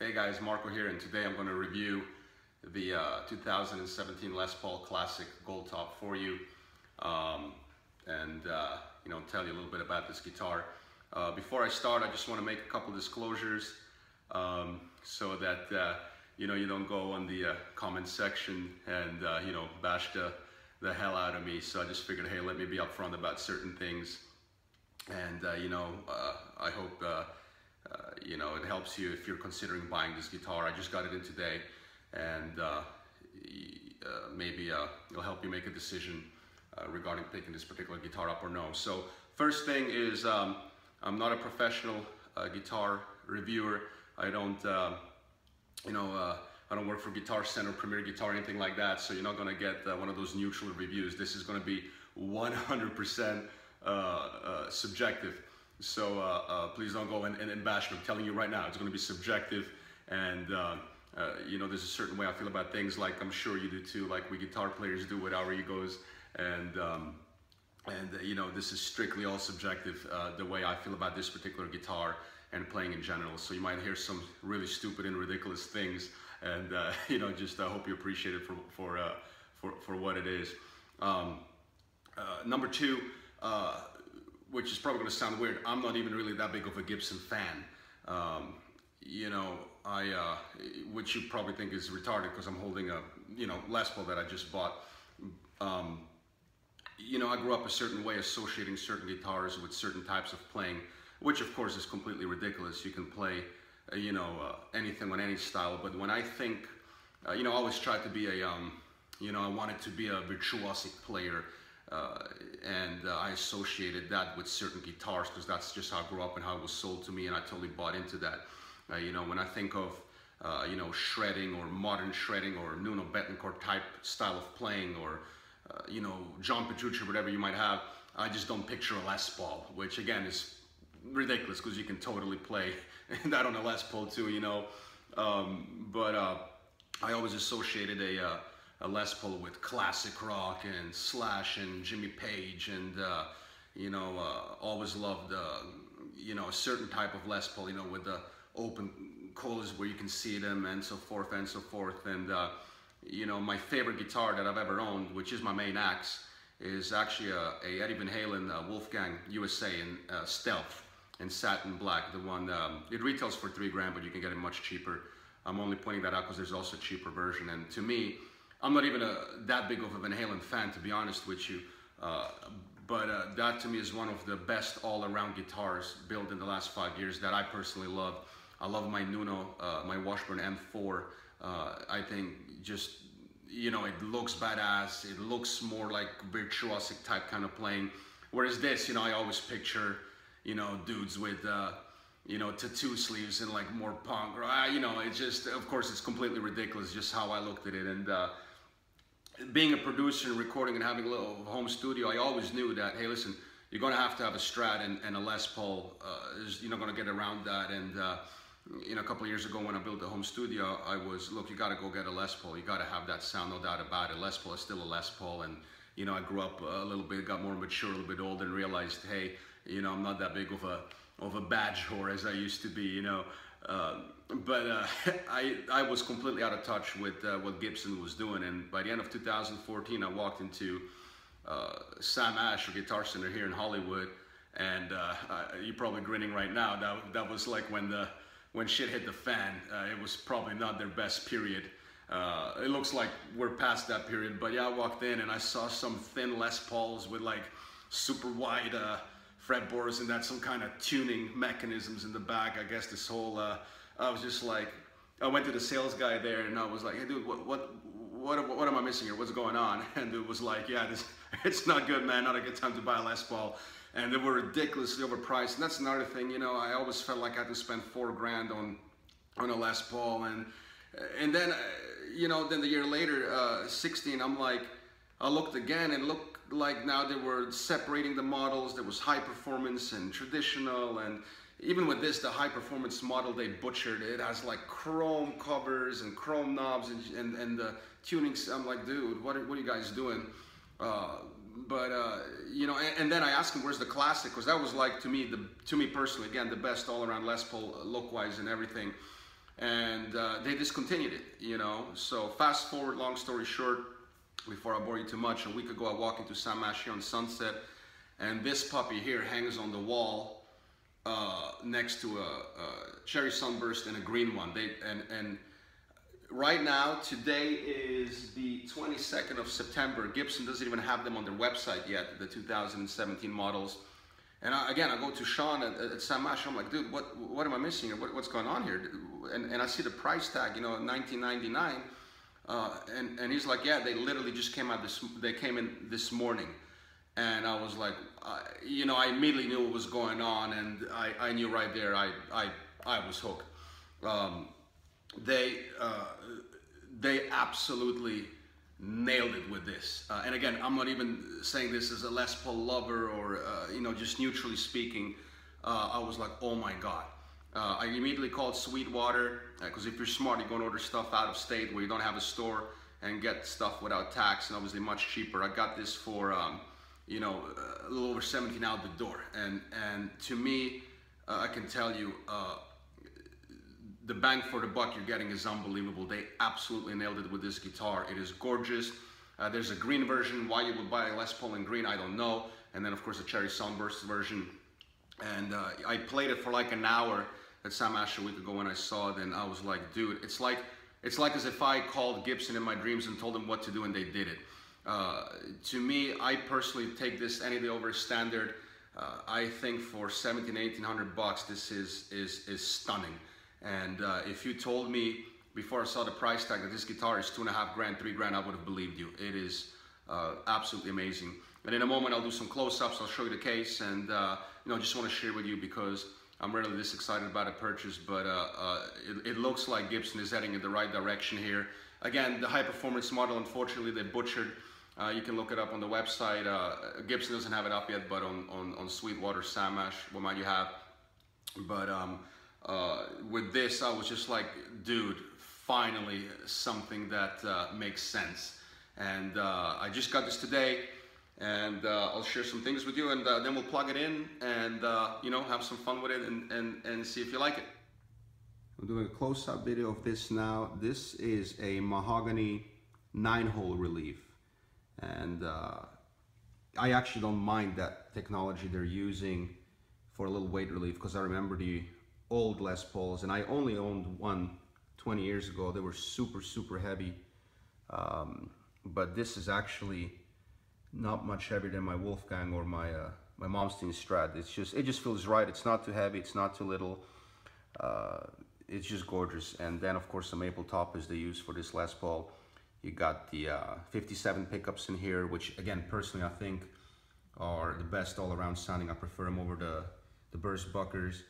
Hey guys, Marko here, and today I'm going to review the uh, 2017 Les Paul Classic Gold Top for you, um, and uh, you know tell you a little bit about this guitar. Uh, before I start, I just want to make a couple disclosures um, so that uh, you know you don't go on the uh, comment section and uh, you know bash the the hell out of me. So I just figured, hey, let me be upfront about certain things, and you know I hope uh, you know, it helps you if you're considering buying this guitar. I just got it in today and uh, uh, maybe uh, it'll help you make a decision uh, regarding picking this particular guitar up or no. So first thing is um, I'm not a professional uh, guitar reviewer. I don't, you know, I don't work for Guitar Center, Premier Guitar, anything like that. So you're not gonna get one of those neutral reviews. This is gonna be 100% subjective. So uh, uh, please don't go and, and, and, bash me. I'm telling you right now, it's going to be subjective. And, uh, uh, you know, there's a certain way I feel about things like I'm sure you do too, like we guitar players do with our egos. And, um, and uh, you know, this is strictly all subjective, uh, the way I feel about this particular guitar and playing in general. So you might hear some really stupid and ridiculous things. And, you know, just I hope you appreciate it for, for, for, for what it is. Um, number two, which is probably going to sound weird, I'm not even really that big of a Gibson fan. Um, you know, I, uh, which you probably think is retarded because I'm holding a, you know, Les Paul that I just bought. Um, you know, I grew up a certain way associating certain guitars with certain types of playing, which of course is completely ridiculous. You can play, uh, you know, uh, anything on any style, but when I think, uh, you know, I always tried to be a, um, you know, I wanted to be a virtuosic player. Uh, and uh, I associated that with certain guitars because that's just how I grew up and how it was sold to me and I totally bought into that. Uh, you know, when I think of, uh, you know, shredding or modern shredding or Nuno Bettencourt type style of playing or, uh, you know, John Petrucci whatever you might have, I just don't picture a Les Paul, which again is ridiculous because you can totally play that on a Les Paul too, you know. Um, but uh, I always associated a a Les Paul with classic rock and Slash and Jimmy Page and uh, you know uh, always loved uh, you know a certain type of Les Paul you know with the open coils where you can see them and so forth and so forth. And uh, you know my favorite guitar that I've ever owned which is my main axe is actually a, a Eddie Van Halen uh, Wolfgang USA in uh, Stealth in satin black the one um, it retails for three grand but you can get it much cheaper. I'm only pointing that out because there's also a cheaper version. And to me I'm not even a, that big of a Van Halen fan, to be honest with you. Uh, but uh, that to me is one of the best all-around guitars built in the last five years that I personally love. I love my Nuno, uh, my Washburn N4. Uh, I think just, you know, it looks badass. It looks more like virtuosic type kind of playing. Whereas this, you know, I always picture, you know, dudes with, uh, you know, tattoo sleeves and like more punk. Uh, you know, it's just, of course, it's completely ridiculous just how I looked at it. And, being a producer and recording and having a little home studio, I always knew that, hey, listen, you're going to have to have a Strat and, and a Les Paul. Uh, you're not going to get around that. And, uh, you know, a couple of years ago when I built the home studio, I was, look, you got to go get a Les Paul. You got to have that sound, no doubt about it. Les Paul is still a Les Paul. And, you know, I grew up a little bit, got more mature, a little bit older and realized, hey, you know, I'm not that big of a, of a badge whore as I used to be, you know. Um, but uh, I, I was completely out of touch with uh, what Gibson was doing. And by the end of 2014, I walked into uh, Sam Ash, or Guitar Center here in Hollywood. And uh, you're probably grinning right now. That, that was like when, the, when shit hit the fan. Uh, it was probably not their best period. Uh, it looks like we're past that period. But yeah, I walked in and I saw some thin Les Pauls with like super wide fretboards and that some kind of tuning mechanisms in the back. I guess this whole, I was just like, I went to the sales guy there and I was like, hey dude, what, what, what, what am I missing here? What's going on? And it was like, yeah, this, it's not good, man. Not a good time to buy a Les Paul. And they were ridiculously overpriced. And that's another thing, you know, I always felt like I had to spend four grand on, on a Les Paul. And, and then, you know, then the year later, uh, 16, I'm like, I looked again and looked like now they were separating the models. There was high performance and traditional and even with this, the high performance model they butchered. It has like chrome covers and chrome knobs and, and, and the tuning. I'm like, dude, what are, what are you guys doing? Uh, but uh, you know, and, and, then I asked him, "Where's the classic?" Because that was like to me, the to me personally, again, the best all-around Les Paul uh, look-wise and everything. and uh, they discontinued it. You know, so fast forward, long story short, before I bore you too much, a week ago I walked into Saint Mathieu on Sunset, and this puppy here hangs on the wall uh, next to a, a, cherry sunburst and a green one. They and and right now today is the 22nd of September. Gibson doesn't even have them on their website yet. The 2017 models. And I, again, I go to Sean at, at Saint I'm like, dude, what what am I missing? What, what's going on here? And, and I see the price tag, you know, 19.99, uh, and and he's like, yeah, they literally just came out this. They came in this morning, and I was like, you know, I immediately knew what was going on, and I, I knew right there, I I I was hooked. Um, they uh, they absolutely nailed it with this. Uh, and again, I'm not even saying this as a Les Paul lover or, uh, you know, just neutrally speaking. Uh, I was like, oh my God. Uh, I immediately called Sweetwater because if you're smart, you go and order stuff out of state where you don't have a store and get stuff without tax and obviously much cheaper. I got this for, um, you know, a little over 17 out the door. And, and to me, uh, I can tell you, the bang for the buck you're getting is unbelievable. They absolutely nailed it with this guitar. It is gorgeous. Uh, there's a green version. Why you would buy a Les Paul in green, I don't know. And then of course the Cherry Sunburst version. And uh, I played it for like an hour at Sam Asher a week ago when I saw it and I was like, dude, it's like, it's like as if I called Gibson in my dreams and told them what to do and they did it. Uh, to me, I personally take this any day over standard. Uh, I think for 17, 1800 bucks, this is, is, is stunning. And uh, if you told me before I saw the price tag that this guitar is two and a half grand, three grand, I would have believed you. It is uh, absolutely amazing. And in a moment, I'll do some close-ups. I'll show you the case, and uh, you know, just want to share with you because I'm really this excited about a purchase. But uh, uh, it, it, looks like Gibson is heading in the right direction here. Again, the high-performance model, unfortunately, they butchered. Uh, you can look it up on the website. Gibson doesn't have it up yet, but on on, on Sweetwater Sam Ash, what might you have? But um, uh, with this, I was just like, dude, finally something that uh, makes sense. And uh, I just got this today, and uh, I'll share some things with you, and uh, then we'll plug it in and uh, you know have some fun with it and, and, and see if you like it. I'm doing a close-up video of this now. This is a mahogany nine-hole relief, and I actually don't mind that technology they're using for a little weight relief because I remember the old Les Pauls, and I only owned one 20 years ago. They were super, super heavy. Um, but this is actually not much heavier than my Wolfgang or my uh, my Malmsteen Strat. It's just it just feels right. It's not too heavy. It's not too little. Uh, it's just gorgeous. And then of course the maple top is the use for this Les Paul. You got the uh, 57 pickups in here, which again personally I think are the best all around sounding. I prefer them over the the BurstBuckers.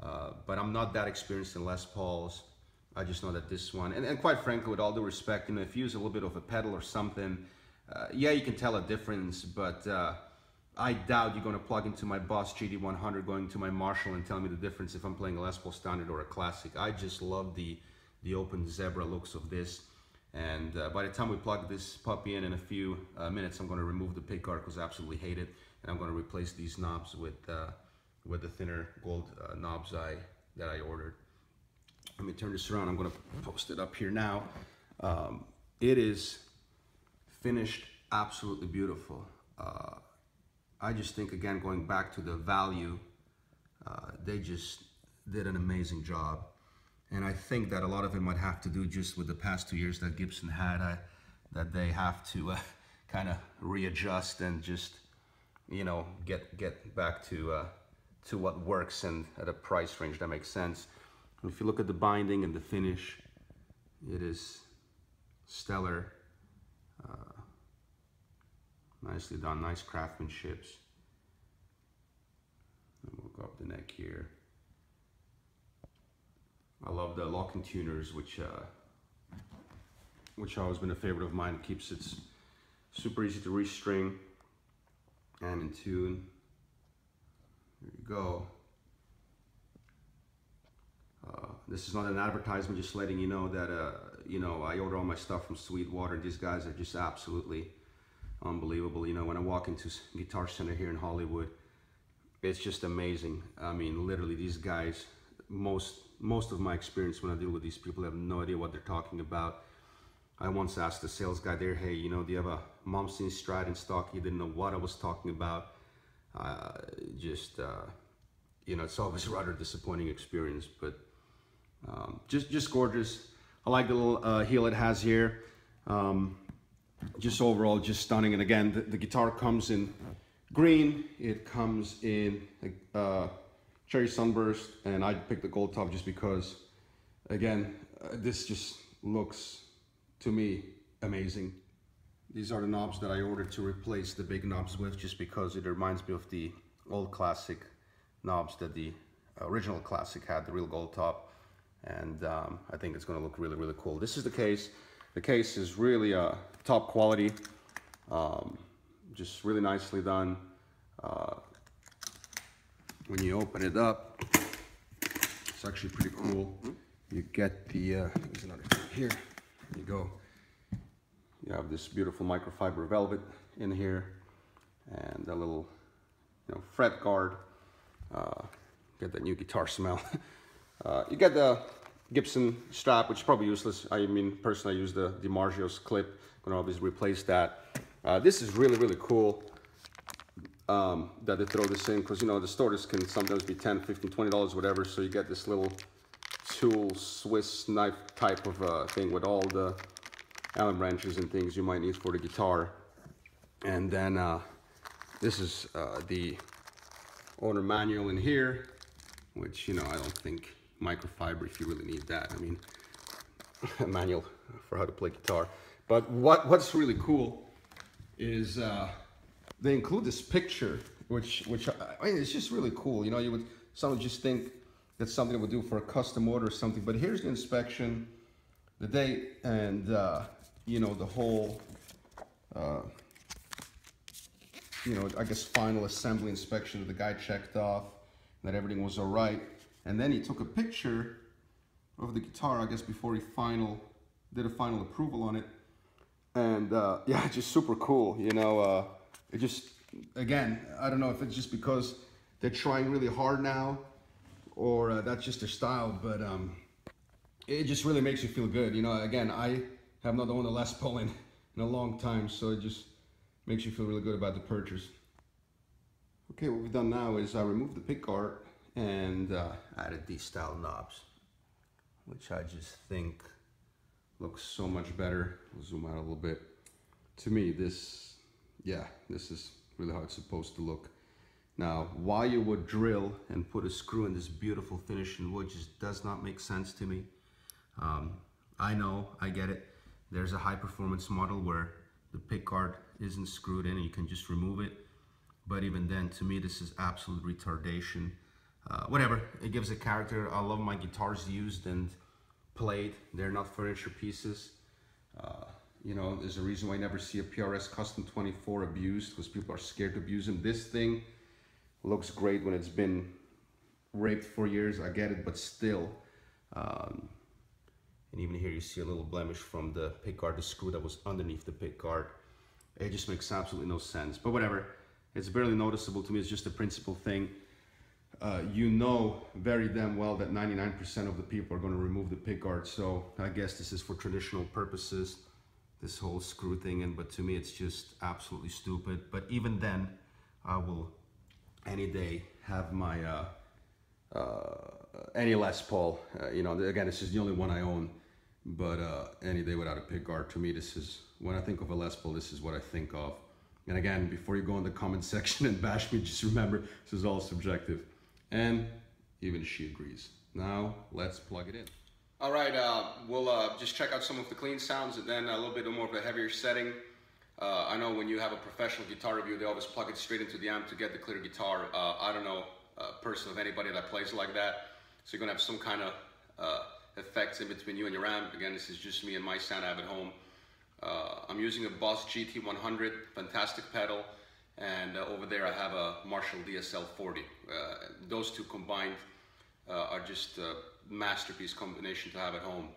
Uh, but I'm not that experienced in Les Pauls. I just know that this one, and, and quite frankly, with all due respect, you know, if you use a little bit of a pedal or something, uh, yeah, you can tell a difference, but uh, I doubt you're going to plug into my Boss GT100 going to my Marshall and tell me the difference if I'm playing a Les Paul Standard or a Classic. I just love the, the open zebra looks of this. And uh, by the time we plug this puppy in in a few uh, minutes, I'm going to remove the pickguard because I absolutely hate it. And I'm going to replace these knobs with uh, with the thinner gold uh, knobs I that I ordered. Let me turn this around. I'm going to post it up here now. Um, it is finished absolutely beautiful. Uh, I just think again going back to the value, uh, they just did an amazing job. Think that a lot of it might have to do just with the past two years that Gibson had, I, that they have to uh, kind of readjust and just, you know, get get back to uh, to what works and at a price range that makes sense. if you look at the binding and the finish, it is stellar. Uh, nicely done, nice craftsmanships. And we'll go up the neck here. I love the locking tuners, which uh, which always been a favorite of mine. It keeps it super easy to restring and in tune. There you go. Uh, this is not an advertisement, just letting you know that, uh, you know, I order all my stuff from Sweetwater. These guys are just absolutely unbelievable. You know, when I walk into Guitar Center here in Hollywood, it's just amazing. I mean, literally, these guys most most of my experience when I deal with these people have no idea what they're talking about. I once asked the sales guy there, hey, you know, do you have a Malmsteen Strat in stock? He didn't know what I was talking about. Uh, just, uh, you know, it's always a rather disappointing experience, but um, just, just gorgeous. I like the little uh, heel it has here. Um, just overall, just stunning. And again, the, the, guitar comes in green. It comes in uh, cherry sunburst, and I picked the gold top just because, again, uh, this just looks to me amazing. These are the knobs that I ordered to replace the big knobs with, just because it reminds me of the old classic knobs that the original classic had, the real gold top. And um, I think it's gonna look really, really cool. This is the case. The case is really uh, top quality, um, just really nicely done. Uh, when you open it up, it's actually pretty cool. You get the, uh, there's another thing here. There you go. You have this beautiful microfiber velvet in here and a little, you know, fret guard. Uh, get that new guitar smell. uh, you get the Gibson strap, which is probably useless. I mean, personally, I use the DiMarzio's clip. I'm gonna obviously replace that. Uh, this is really, really cool um, that they throw this in because, you know, the stores can sometimes be 10, 15, 20 dollars, whatever. So you get this little tool Swiss knife type of uh, thing with all the Allen wrenches and things you might need for the guitar. And then uh, this is uh, the owner manual in here, which, you know, I don't think microfiber if you really need that. I mean, a manual for how to play guitar. But what, what's really cool is uh, they include this picture, which, which I mean, it's just really cool. You know, you would, someone just think that's something they would do for a custom order or something, but here's the inspection, the date, and, uh, you know, the whole, uh, you know, I guess final assembly inspection that the guy checked off, that everything was all right. And then he took a picture of the guitar, I guess, before he final did a final approval on it. And uh, yeah, just super cool. You know, uh, it just again, I don't know if it's just because they're trying really hard now, or uh, that's just their style. But um, it just really makes you feel good. You know, again, I have not owned a Les Paul in, a long time, so it just makes you feel really good about the purchase. Okay, what we've done now is I removed the pick guard and uh, added these style knobs, which I just think looks so much better. I'll zoom out a little bit. To me, this, yeah, this is really how it's supposed to look. Now, why you would drill and put a screw in this beautiful finish in wood just does not make sense to me. Um, I know, I get it. There's a high performance model where the pick guard isn't screwed in and you can just remove it. But even then, to me, this is absolute retardation. Uh, whatever, it gives a character. I love my guitars used and played. They're not furniture pieces. Uh, you know, there's a reason why I never see a PRS Custom 24 abused because people are scared to abuse them. This thing looks great when it's been raped for years. I get it, but still. Um, and even here you see a little blemish from the pickguard, the screw that was underneath the pickguard. It just makes absolutely no sense. But whatever, it's barely noticeable to me. It's just a principle thing uh, you know very damn well that 99% of the people are going to remove the pick guard. So I guess this is for traditional purposes, this whole screw thing. And but to me, it's just absolutely stupid. But even then, I will any day have my uh, uh, any Les Paul. Uh, you know, again, this is the only one I own. But uh, any day without a pick guard, to me, this is when I think of a Les Paul, this is what I think of. And again, before you go in the comment section and bash me, just remember this is all subjective and even she agrees. Now let's plug it in. All right, uh, we'll uh, just check out some of the clean sounds and then a little bit more of a heavier setting. Uh, I know when you have a professional guitar review, they always plug it straight into the amp to get the clear guitar. Uh, I don't know a person of anybody that plays like that. So you're gonna have some kind of uh, effects in between you and your amp. Again, this is just me and my sound I have at home. Uh, I'm using a Boss GT100, fantastic pedal. And uh, over there I have a Marshall DSL-40. Uh, those two combined uh, are just masterpiece combination to have at home.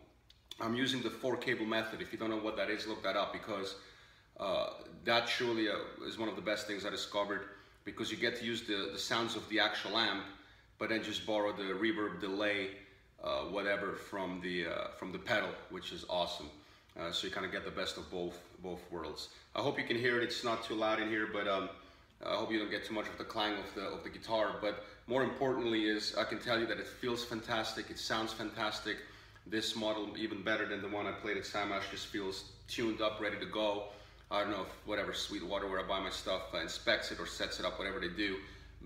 I'm using the four cable method. If you don't know what that is, look that up because uh, that surely uh, is one of the best things I discovered because you get to use the, the sounds of the actual amp but then just borrow the reverb delay, uh, whatever from the uh, from the pedal, which is awesome. Uh, so you kind of get the best of both both worlds. I hope you can hear it. It's not too loud in here, but um, I hope you don't get too much of the clang of the of the guitar. But more importantly is I can tell you that it feels fantastic. It sounds fantastic. This model even better than the one I played at Sam Ash. Just feels tuned up, ready to go. I don't know if whatever Sweetwater where I buy my stuff uh, inspects it or sets it up, whatever they do.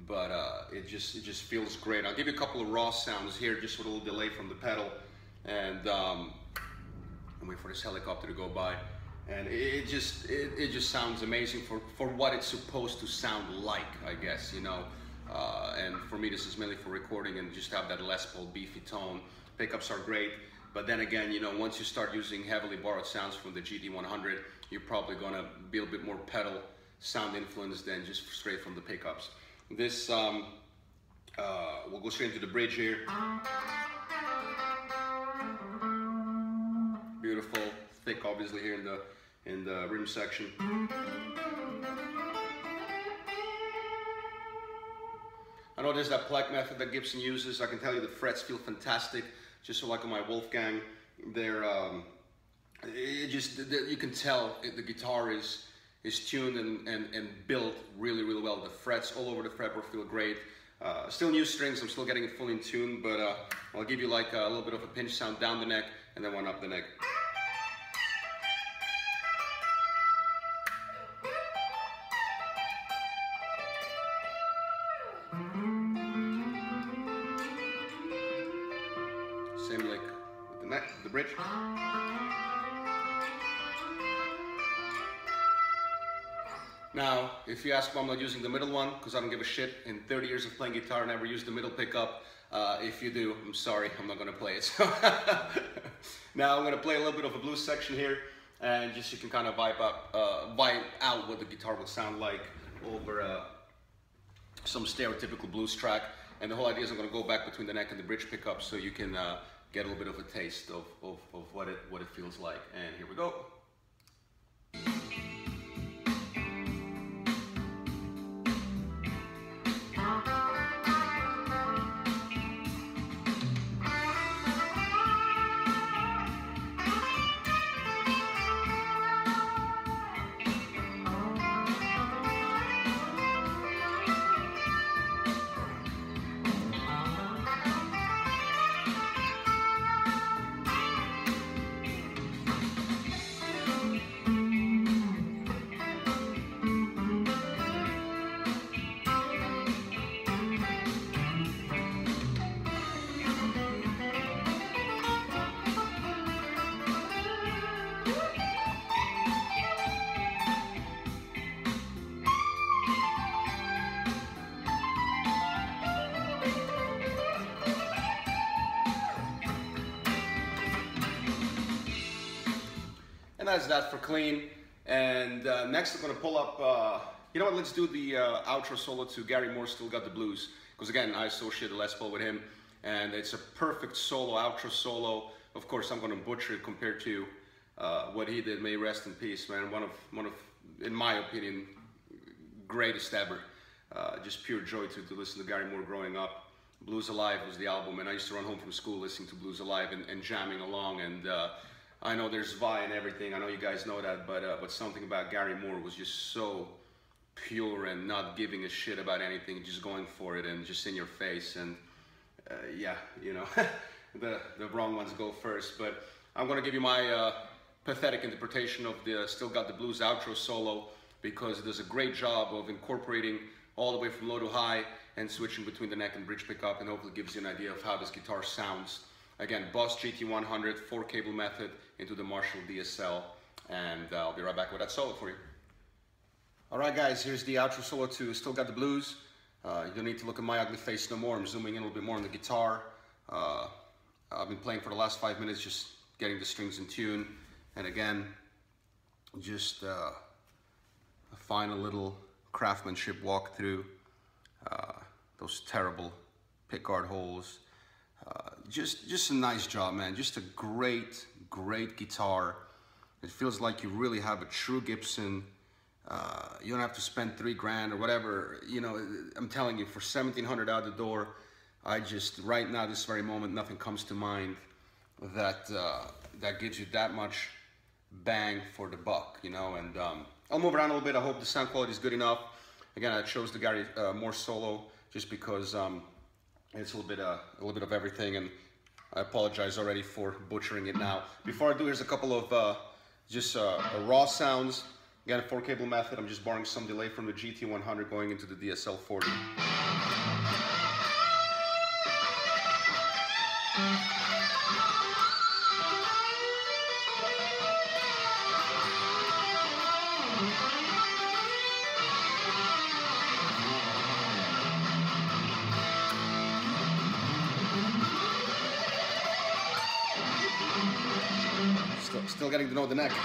But uh, it just it just feels great. I'll give you a couple of raw sounds here, just with a little delay from the pedal, and um, wait for this helicopter to go by. And it, just it, it just sounds amazing for for what it's supposed to sound like, I guess you know. Uh, and for me, this is mainly for recording and just have that Les Paul beefy tone. Pickups are great. But then again, you know, once you start using heavily borrowed sounds from the GT100 you're probably gonna be a bit more pedal sound influence than just straight from the pickups. This, um, uh, we'll go straight into the bridge here. Beautiful, thick obviously here in the, in the rim section. I know there's that Plek method that Gibson uses. I can tell you the frets feel fantastic just so like on my Wolfgang, they're, um, it just, you can tell the guitar is, is tuned and, and, and built really, really well. The frets all over the fretboard feel great. Uh, still new strings, I'm still getting it fully in tune, but uh, I'll give you like a little bit of a pinch sound down the neck and then one up the neck. If you ask why I'm not using the middle one, because I don't give a shit. In 30 years of playing guitar, I never used the middle pickup. Uh, if you do, I'm sorry, I'm not gonna play it. So now I'm gonna play a little bit of a blues section here, and just you can kind of vibe up, uh, vibe out what the guitar would sound like over uh, some stereotypical blues track. And the whole idea is I'm gonna go back between the neck and the bridge pickup so you can uh, get a little bit of a taste of, of, of what, it, what it feels like. And here we go. That for clean. And uh, next I'm gonna pull up, uh, you know what, let's do the uh, outro solo to Gary Moore, Still Got the Blues. Because again, I associate the Les Paul with him. And it's a perfect solo, outro solo. Of course, I'm gonna butcher it compared to uh, what he did. May rest in peace, man. One of, one of, in my opinion, greatest ever. Uh, just pure joy to, to listen to Gary Moore growing up. Blues Alive was the album, and I used to run home from school listening to Blues Alive and, and jamming along. And uh, I know there's Vai and everything. I know you guys know that, but uh, but something about Gary Moore was just so pure and not giving a shit about anything, just going for it and just in your face. And uh, yeah, you know, the the wrong ones go first. But I'm gonna give you my uh, pathetic interpretation of the Still Got the Blues outro solo because it does a great job of incorporating all the way from low to high and switching between the neck and bridge pickup and hopefully gives you an idea of how this guitar sounds. Again, Boss GT100, four cable method into the Marshall DSL, and uh, I'll be right back with that solo for you. All right, guys, here's the outro solo too. Still Got the Blues. Uh, you don't need to look at my ugly face no more. I'm zooming in a little bit more on the guitar. Uh, I've been playing for the last five minutes, just getting the strings in tune. And again, just uh, a final little craftsmanship walkthrough. Uh, those terrible pickguard holes. Uh, just, just a nice job, man. Just a great, great guitar. It feels like you really have a true Gibson. Uh, you don't have to spend three grand or whatever. You know, I'm telling you, for 1700 out the door, I just, right now, this very moment, nothing comes to mind that, uh, that gives you that much bang for the buck, you know, and um, I'll move around a little bit. I hope the sound quality is good enough. Again, I chose the Gary uh, solo just because um, it's a little bit, uh, a little bit of everything, and I apologize already for butchering it now. Before I do, here's a couple of uh, just uh, raw sounds. Again, a four cable method. I'm just borrowing some delay from the GT100 going into the DSL40. Still, getting to know the neck. I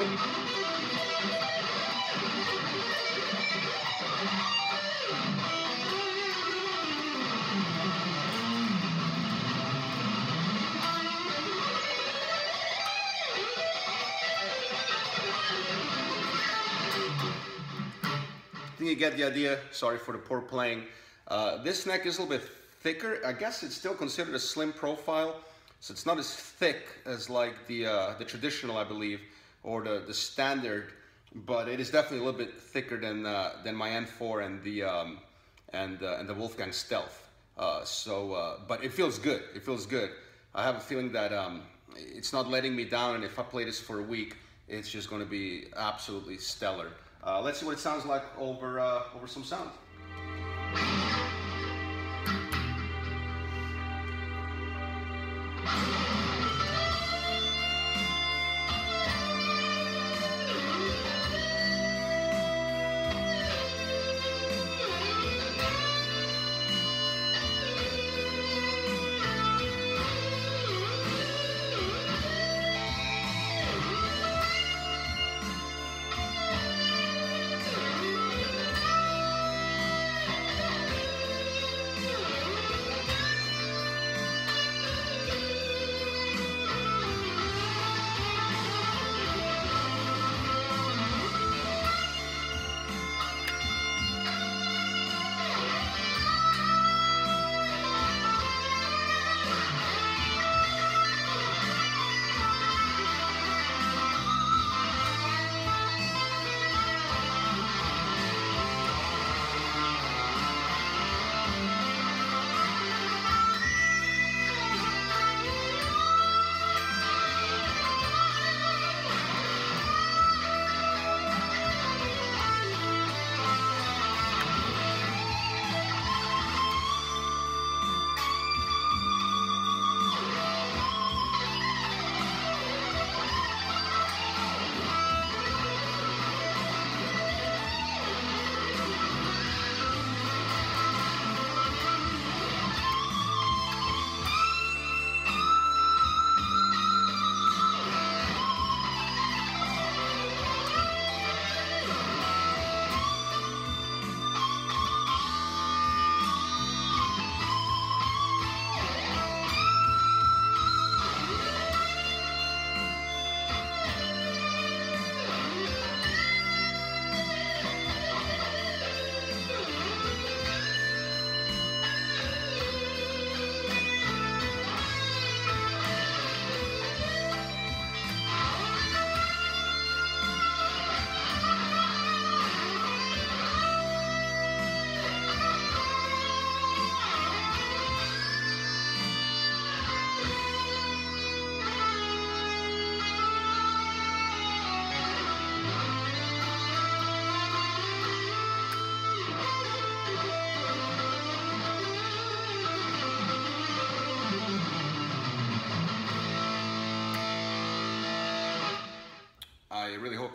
think you get the idea. Sorry for the poor playing. Uh, this neck is a little bit thicker. I guess it's still considered a slim profile, so it's not as thick as like the uh, the traditional, I believe, or the the standard. But it is definitely a little bit thicker than uh, than my N4 and the um, and uh, and the Wolfgang Stealth. Uh, so, uh, but it feels good. It feels good. I have a feeling that um, it's not letting me down, and if I play this for a week, it's just going to be absolutely stellar. Uh, let's see what it sounds like over over some sound.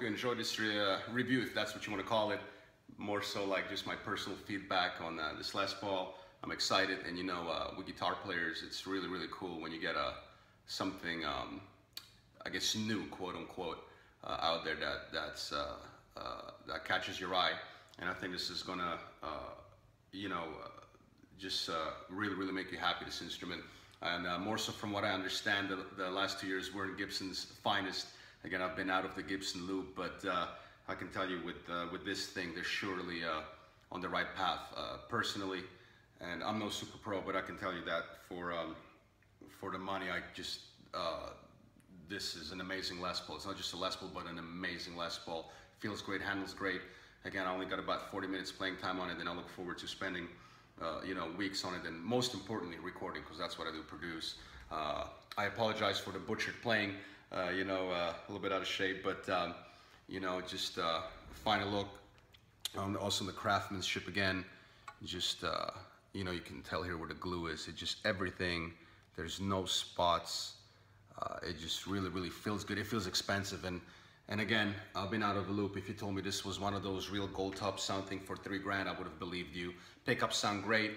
You enjoyed this re uh, review, if that's what you want to call it. More so like just my personal feedback on uh, this Les Paul. I'm excited, and you know, uh, with guitar players, it's really, really cool when you get a something, um, I guess, new, quote unquote, uh, out there that that's uh, uh, that catches your eye. And I think this is gonna, you know, just really, really make you happy. This instrument, and more so from what I understand, the, the last two years were Gibson's finest. Again, I've been out of the Gibson loop, but uh, I can tell you with uh, with this thing, they're surely uh, on the right path. Uh, personally, and I'm no super pro, but I can tell you that for um, for the money, I just uh, this is an amazing Les Paul. It's not just a Les Paul, but an amazing Les Paul. Feels great, handles great. Again, I only got about 40 minutes playing time on it, and I look forward to spending uh, you know weeks on it, and most importantly, recording because that's what I do produce. Uh, I apologize for the butchered playing. Uh, you know, uh, a little bit out of shape, but um, you know, just uh, final look. Um, also the craftsmanship again, just uh, you know, you can tell here where the glue is. It just everything. There's no spots. Uh, it just really, really feels good. It feels expensive, and and again, I've been out of the loop. If you told me this was one of those real gold top something for three grand, I would have believed you. Pickups sound great.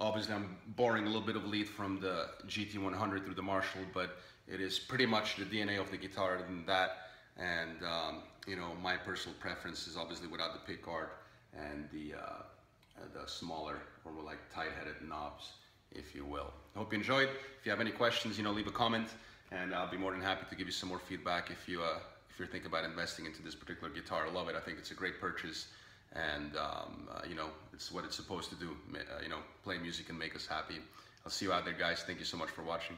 Obviously, I'm borrowing a little bit of lead from the GT100 through the Marshall, but it is pretty much the DNA of the guitar than that. And um, you know, my personal preference is obviously without the pick guard and the uh, the smaller or more like tight-headed knobs, if you will. Hope you enjoyed. If you have any questions, you know, leave a comment, and I'll be more than happy to give you some more feedback if you uh, if you're thinking about investing into this particular guitar. I love it. I think it's a great purchase, and um, uh, you know, it's what it's supposed to do. Uh, you know, play music and make us happy. I'll see you out there, guys. Thank you so much for watching.